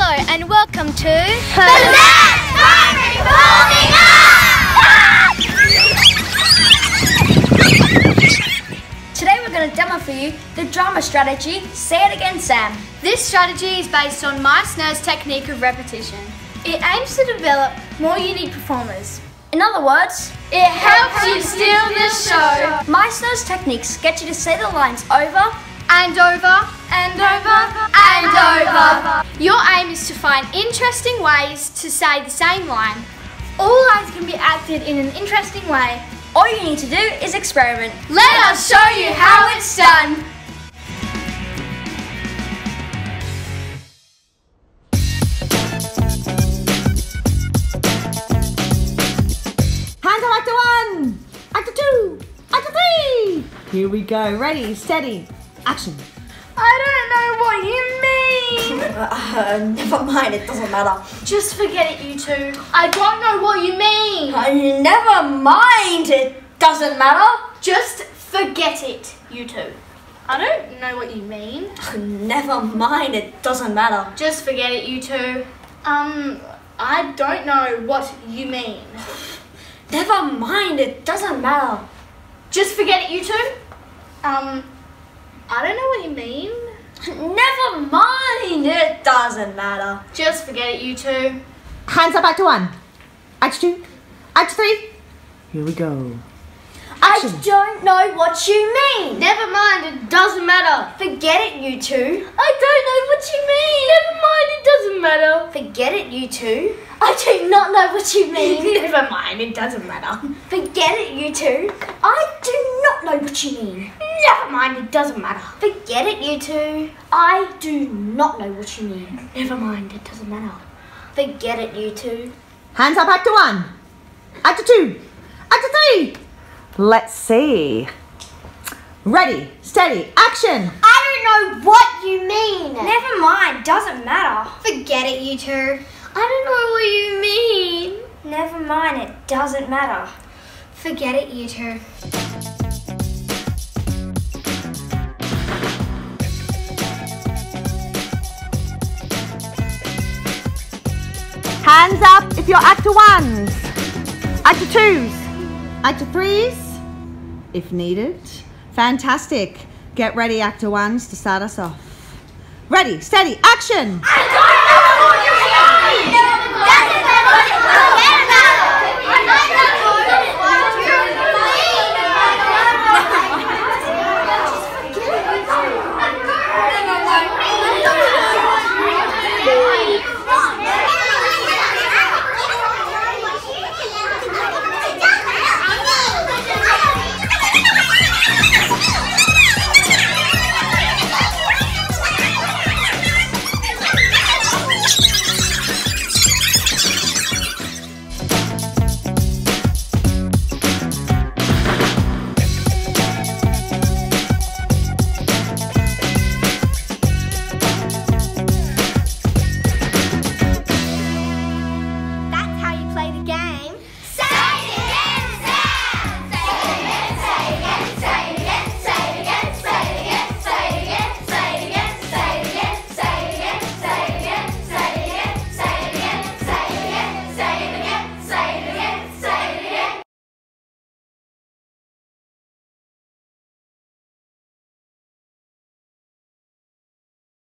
Hello and welcome to Today we're going to demo for you the drama strategy Say It Again Sam. This strategy is based on Meisner's technique of repetition. It aims to develop more unique performers. In other words, It helps you steal the show. Meisner's techniques get you to say the lines over And over, and over, and over. Your aim is to find interesting ways to say the same line. All lines can be acted in an interesting way. all you need to do is experiment. Let us show you how it's done. Here we go. Ready, steady, action. Uh, never mind, it doesn't matter. Just forget it, you two. I don't know what you mean. Uh, never mind, it doesn't matter. Just forget it, you two. I don't know what you mean. Never mind, it doesn't matter. Just forget it, you two. Um, I don't know what you mean. Never mind, it doesn't matter. Just forget it, you two. Um, I don't know what you mean. Never mind, it doesn't matter. Just forget it, you two. Hands up, actor one, actor two, actor three. Here we go. I don't know what you mean. Never mind, it doesn't matter. Forget it, you two. I don't know what you mean. Never mind, it doesn't matter. Forget it, you two. I do not know what you mean. Never mind, it doesn't matter. Forget it, you two. I do not know what you mean. Never mind, it doesn't matter. Forget it, you two. I do not know what you mean. Never mind, it doesn't matter. Forget it, you two. Hands up, actor one, actor two, actor three. Let's see. Ready, steady, action. I don't know what you mean. Never mind, doesn't matter. Forget it, you two. I don't know what you mean. Never mind, it doesn't matter. Forget it, you two. Hands up if you're actor ones, actor twos, actor threes, if needed. Fantastic. Get ready, actor ones, to start us off. Ready, steady, action.